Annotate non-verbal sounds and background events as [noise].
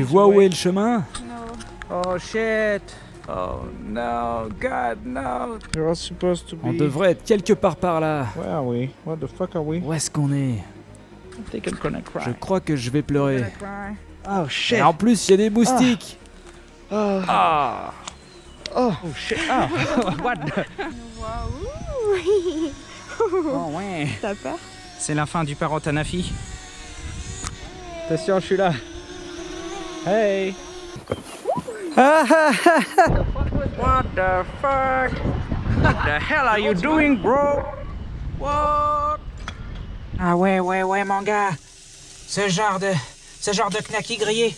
Tu vois où est le chemin? Oh shit. Oh no, God no. You're all supposed to be. On devrait être quelque part par là. Where are we? What the fuck are we? Où est-ce qu'on est? I think I'm gonna cry. Je crois que je vais pleurer. cry. Oh shit. Et en plus, il y a des moustiques. Oh, Ah Oh shit. Oh, [laughs] what the... Waouh Oh ouais. T'as peur? C'est la fin du parent Tanafi. Attention, je suis là? Hey. What the fuck? What the hell are you doing, bro? What? Ah ouais, ouais, ouais, mon gars. Ce genre de, ce genre de knacky grillé.